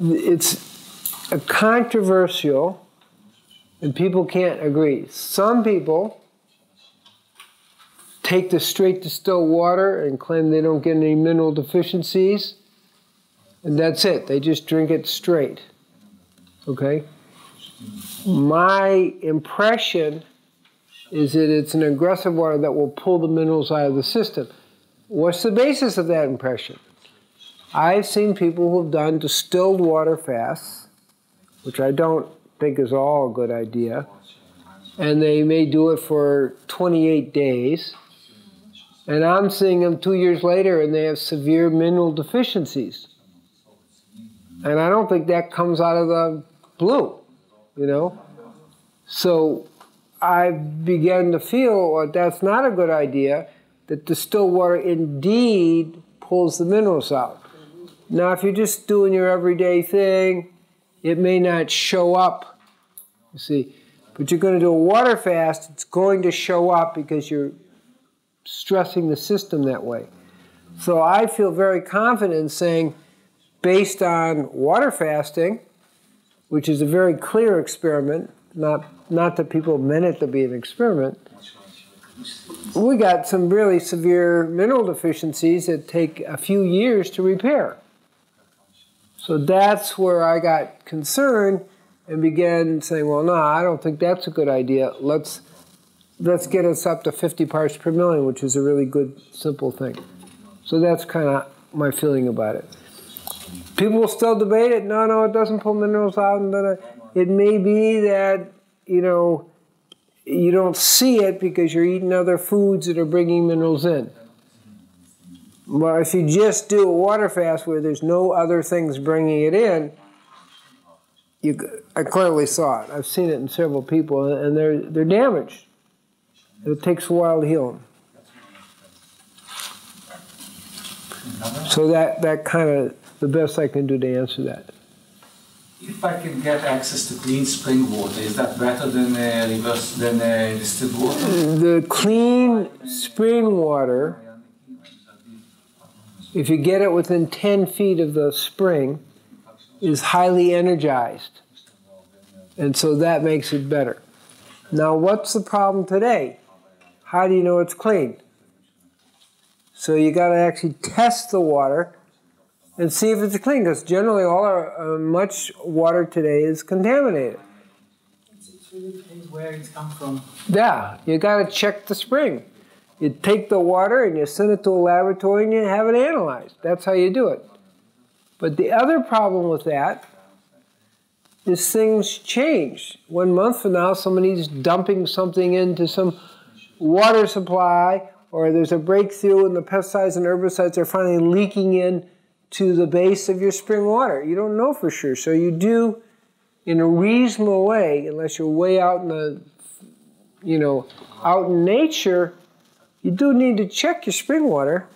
it's a controversial, and people can't agree. Some people take the straight distilled water and claim they don't get any mineral deficiencies, and that's it. They just drink it straight. Okay? My impression is that it's an aggressive water that will pull the minerals out of the system. What's the basis of that impression? I've seen people who've done distilled water fasts, which I don't think is all a good idea, and they may do it for 28 days. And I'm seeing them two years later and they have severe mineral deficiencies. And I don't think that comes out of the blue, you know? So I began to feel well, that's not a good idea, that distilled water indeed pulls the minerals out. Now, if you're just doing your everyday thing, it may not show up, you see. But you're going to do a water fast, it's going to show up because you're stressing the system that way. So I feel very confident in saying, based on water fasting, which is a very clear experiment, not, not that people meant it to be an experiment, we got some really severe mineral deficiencies that take a few years to repair. So that's where I got concerned and began saying, well, no, I don't think that's a good idea. Let's, let's get us up to 50 parts per million, which is a really good, simple thing. So that's kind of my feeling about it. People will still debate it. No, no, it doesn't pull minerals out. And it may be that, you know, you don't see it because you're eating other foods that are bringing minerals in. But if you just do a water fast where there's no other things bringing it in, you, I clearly saw it. I've seen it in several people, and they're, they're damaged. It takes a while to heal them. So that, that kind of the best I can do to answer that. If I can get access to clean spring water, is that better than uh, reverse than uh, distilled water? The clean spring water, if you get it within 10 feet of the spring, is highly energized. And so that makes it better. Now, what's the problem today? How do you know it's clean? So you got to actually test the water and see if it's clean because generally all our uh, much water today is contaminated. It really depends where it's come from. Yeah, you got to check the spring. You take the water and you send it to a laboratory and you have it analyzed. That's how you do it. But the other problem with that is things change. One month from now, somebody's dumping something into some water supply, or there's a breakthrough and the pesticides and herbicides are finally leaking in to the base of your spring water. You don't know for sure. So you do, in a reasonable way, unless you're way out in the, you know, out in nature, you do need to check your spring water.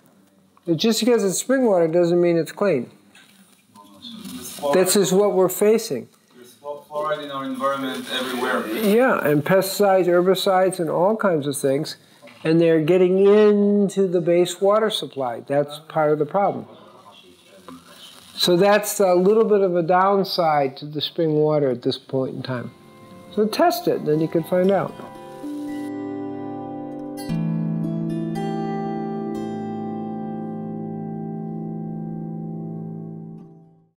But just because it's spring water doesn't mean it's clean. This is what we're facing. There's fluoride in our environment everywhere. Yeah, and pesticides, herbicides, and all kinds of things. And they're getting into the base water supply. That's part of the problem. So that's a little bit of a downside to the spring water at this point in time. So test it, then you can find out.